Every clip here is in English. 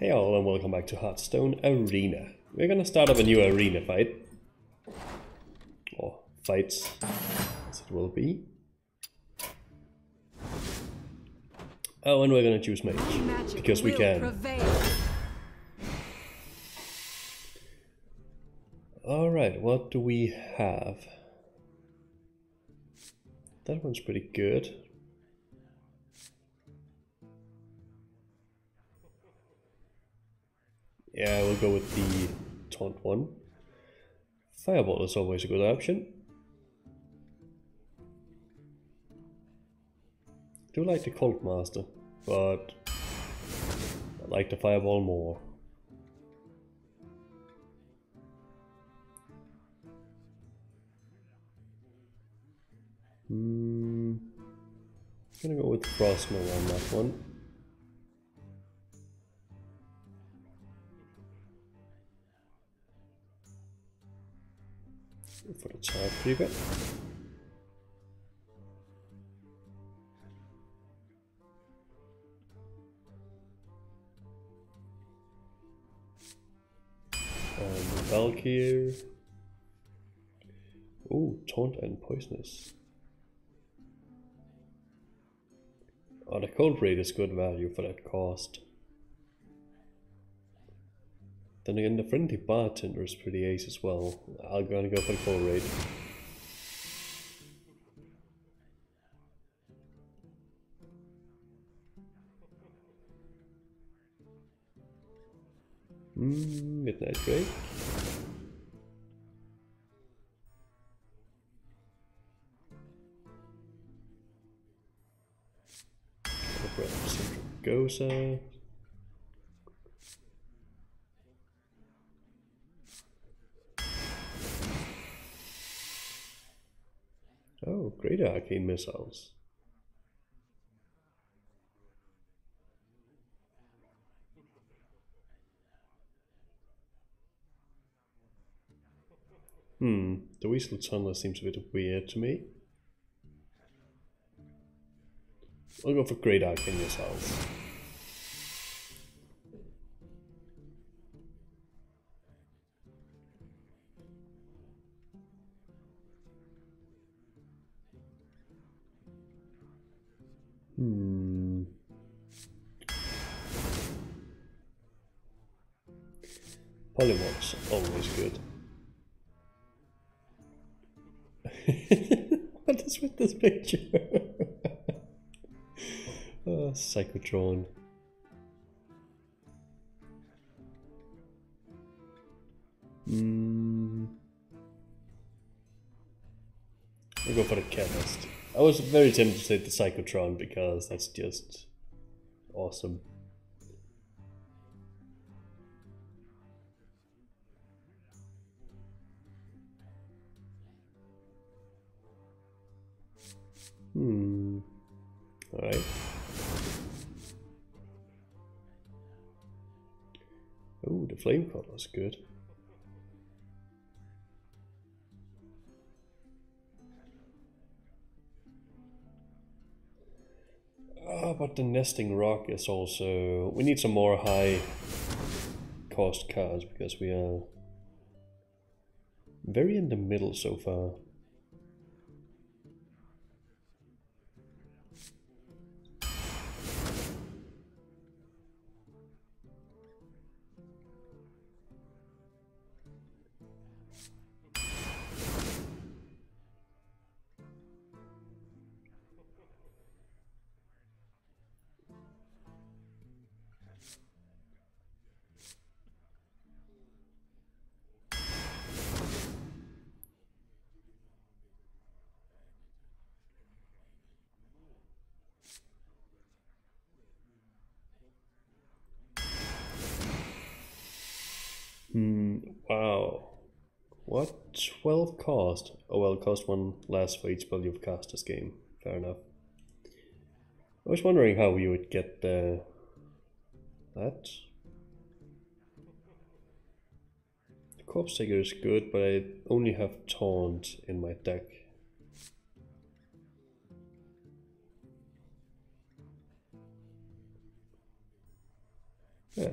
Hey all and welcome back to Hearthstone Arena. We're gonna start up a new arena fight. Or fights, as it will be. Oh, and we're gonna choose mage, Magic because we can. Prevail. Alright, what do we have? That one's pretty good. Yeah, we'll go with the taunt one. Fireball is always a good option. do like the Cult Master, but I like the Fireball more. Hmm. Gonna go with Frostmill on that one. Trigger. And um, Valkyr. Oh, taunt and poisonous. Oh, the Cold Wraith is good value for that cost. Then again, the friendly bartender is pretty ace as well. I'm gonna go for the Cold Wraith. Mm, Midnight Drake. Central Gosa. Oh, great arcane missiles. Hmm, the Weasel Tunnel seems a bit weird to me. I'll go for Great Arcane Missiles. Hmm. Psych-o-Tron. Hmm. I'll go for the chemist. I was very tempted to say the Psych-o-Tron because that's just awesome. Hmm. Alright. Flame color is good. Ah, but the Nesting Roc is also. We need some more high cost cards because we are very in the middle so far. What? 12 cost? Oh well, cost one less for each spell you've cast this game. Fair enough. I was wondering how you would get the... that. The Corpse Taker is good, but I only have Taunt in my deck. Yeah,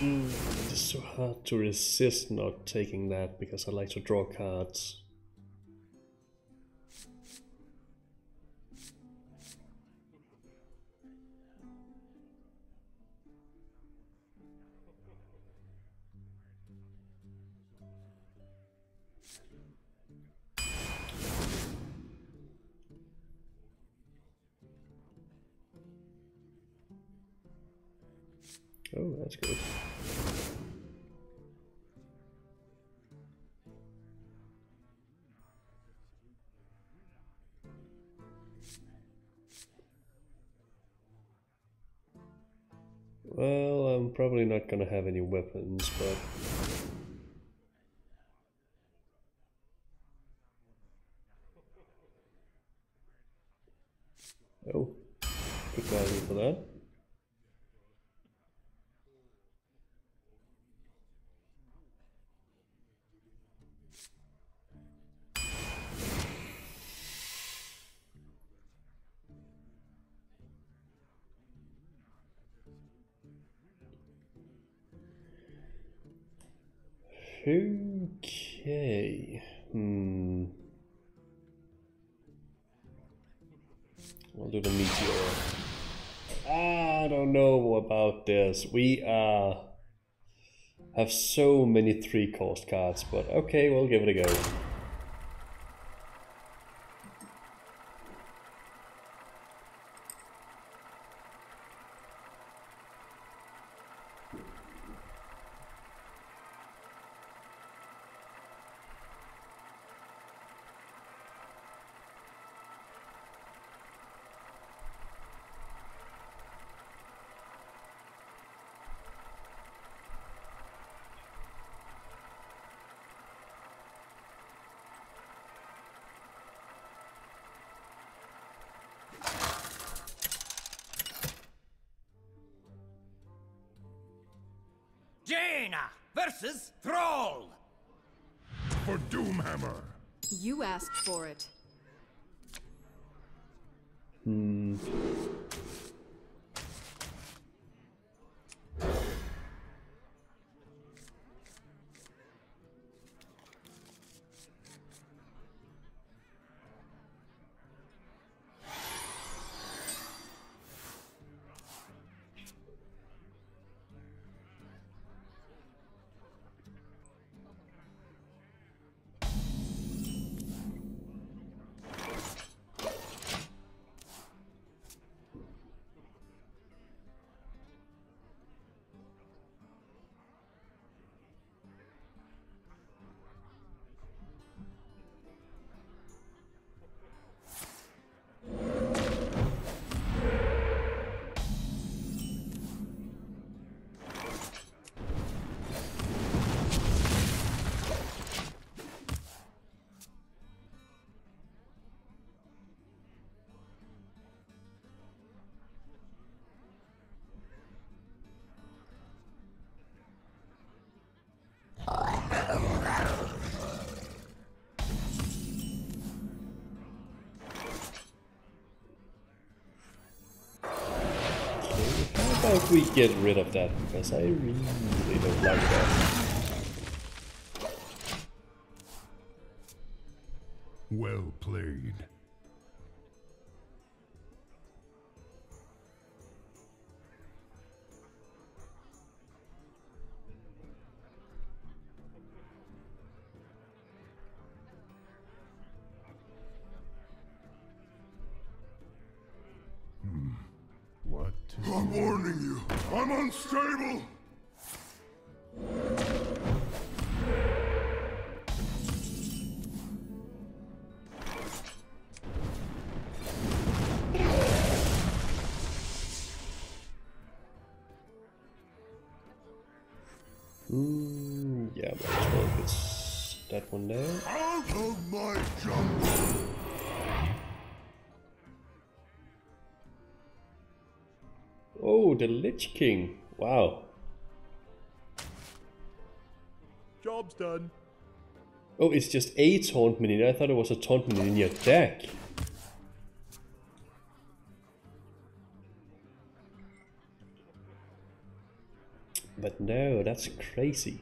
Mm, it's so hard to resist not taking that because I like to draw cards. Well, I'm probably not gonna have any weapons, but... Oh, good value for that. This. We uh have so many three cost cards, but okay, we'll give it a go. You asked for it. Hmm. About we get rid of that because I really don't like that. I'm warning you. I'm unstable. The Lich King. Wow. Job's done. Oh, it's just a taunt minion. I thought it was a taunt minion in your deck. But no, that's crazy.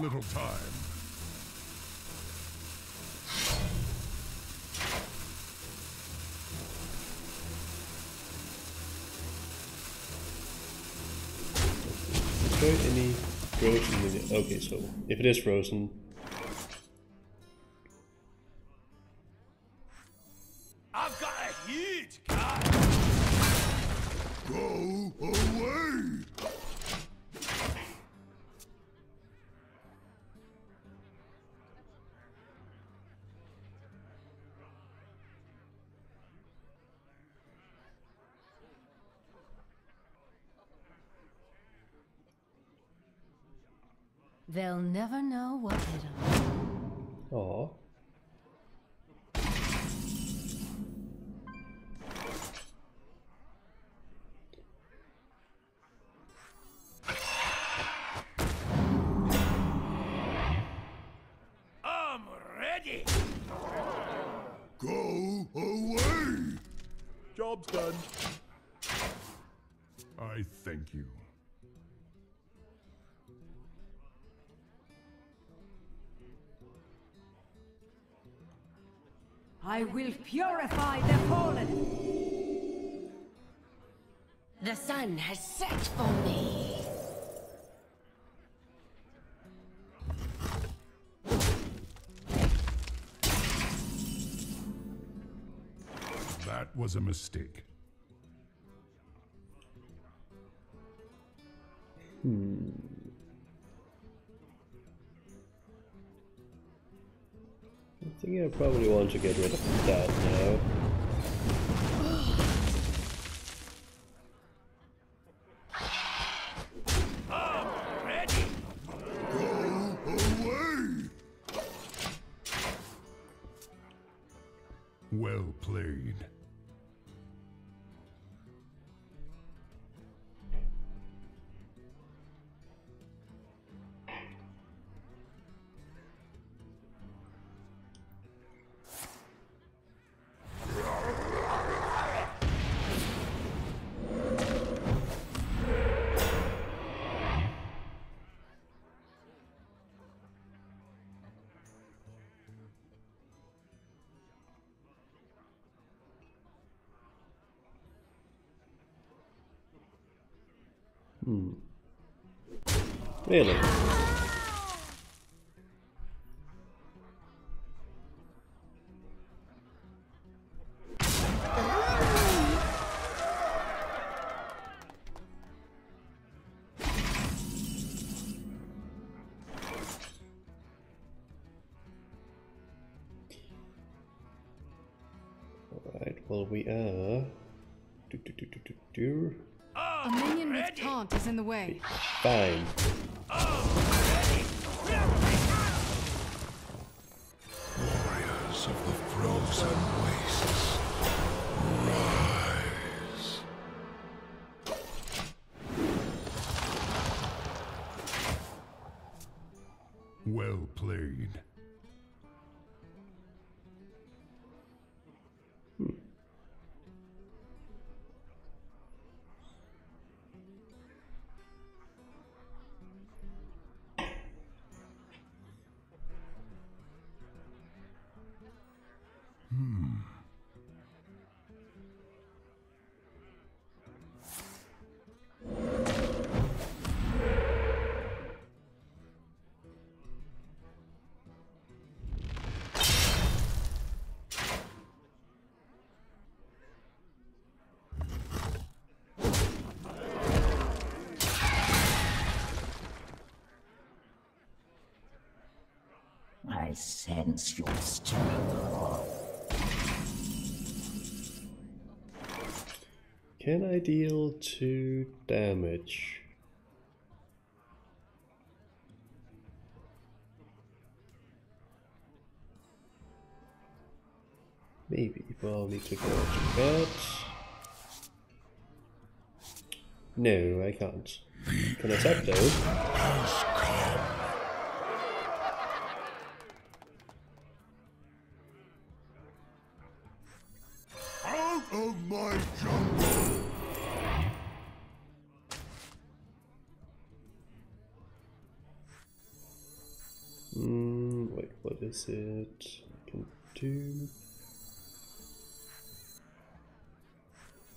Little time. There any frozen? Okay, so if it is frozen, They'll never know what hit 'em. Aw. I will purify the fallen. The sun has set for me. That was a mistake. I I probably want to get rid of that now. Really? Alright, well we are... Do, do, do, do, do, do. A minion with taunt is in the way. Fine. Warriors of the frozen wastes, I sense your struggle. Can I deal two damage? Maybe, but I'll need to go to bed. No, I can't. Can I tap though? Has come. Out of my jungle! Mm, wait, what is it? I can do.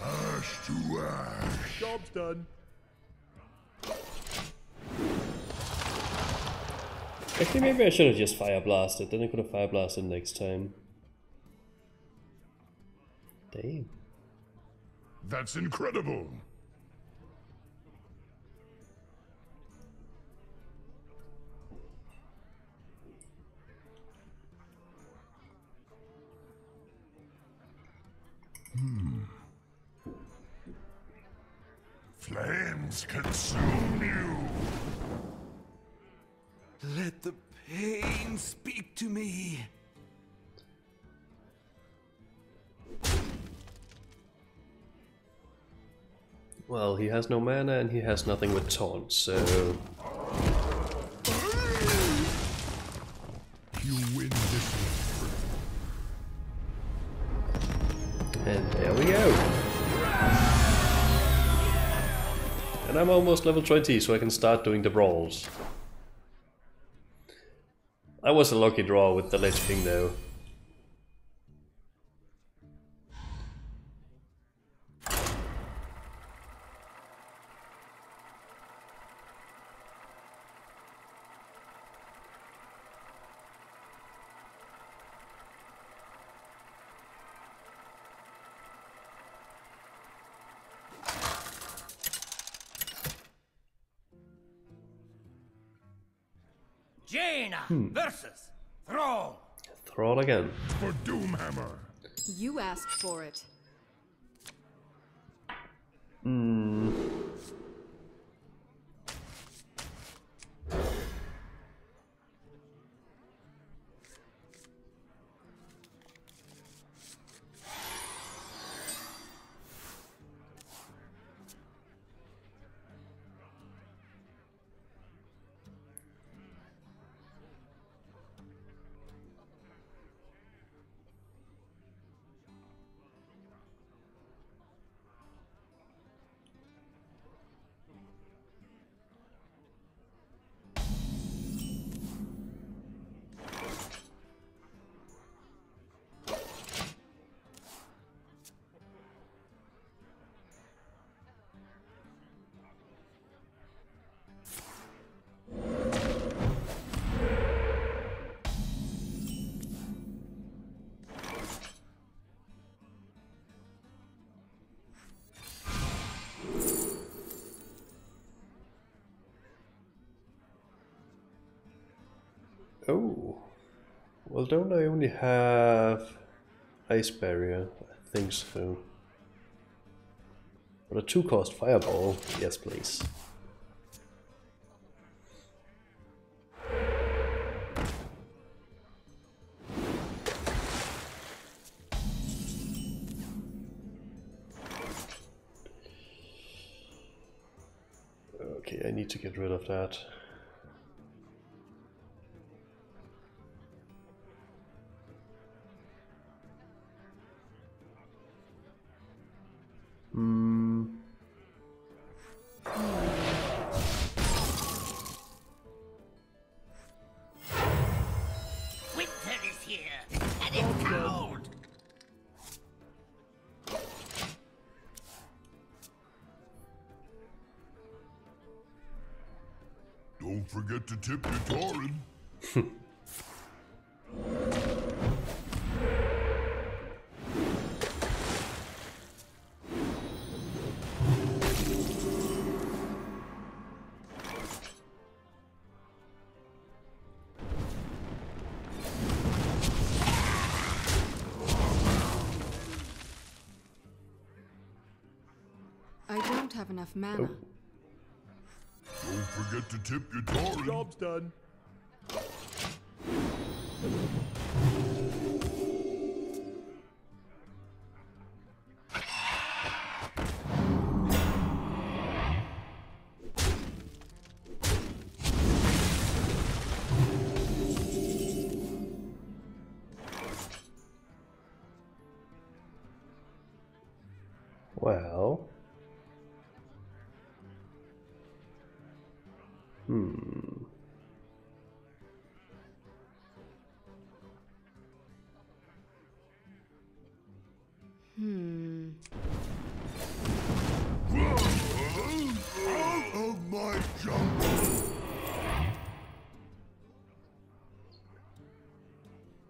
Ash to ash! Job's done. Actually, maybe I should have just fire blasted. Then I could have fire blasted next time. Damn. That's incredible. Hmm. Flames consume you! Has no mana and he has nothing with taunt, so You win this one. And there we go. And I'm almost level 20, so I can start doing the brawls. I was a lucky draw with the Lich King though. Jaina versus Thrall. Thrall again. For Doomhammer. You asked for it. Oh. Well, don't I only have Ice Barrier? I think so. But a two cost Fireball? Yes, please. Okay, I need to get rid of that. forget to tip your I don't have enough mana. Don't forget to tip your Job's done.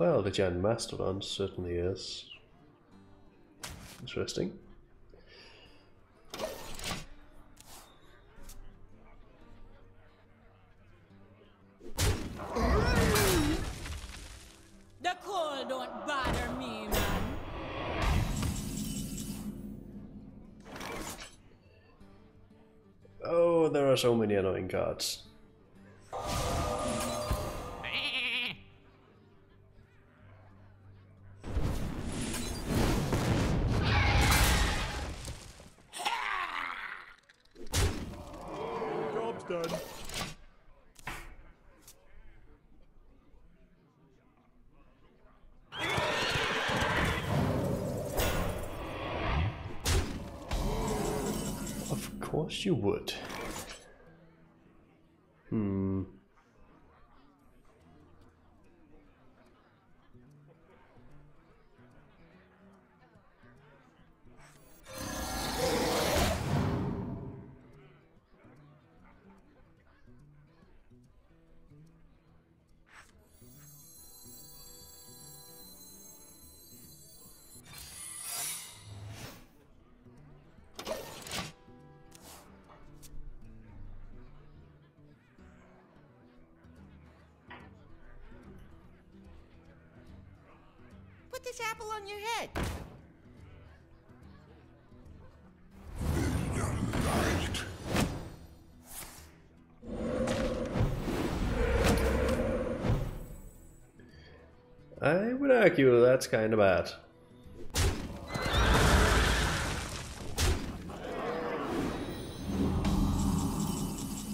Well, the giant mastodon certainly is interesting. The cold don't bother me, man. Oh, there are so many annoying cards. Course you would. I would argue that's kind of bad.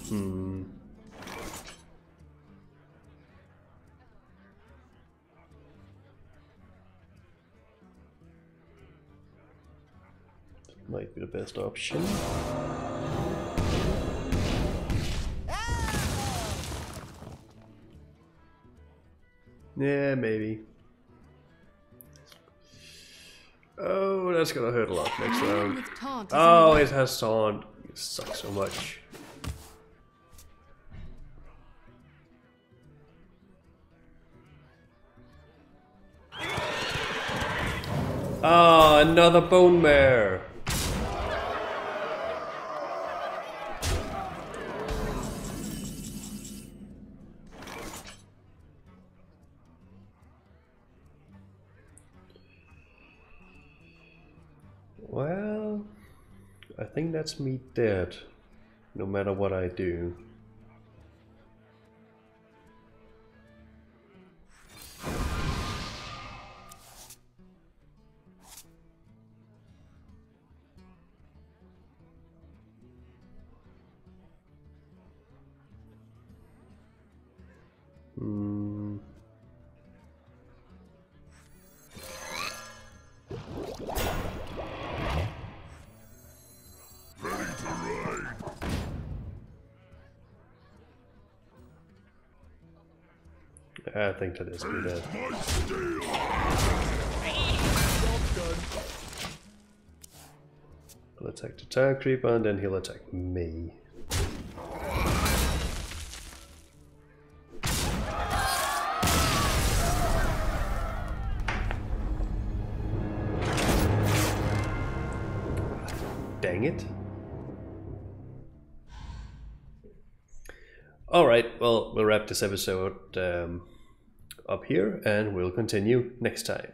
Hmm. Might be the best option. Yeah, maybe. Oh, that's gonna hurt a lot next round. With taunt. is Oh, it has taunt. It sucks so much. Ah, another Bonemare. I think that's me dead, no matter what I do. I think that is me dead. I'll attack the town creeper and then he'll attack me. Dang it. Alright, well, we'll wrap this episode um, up here and we'll continue next time.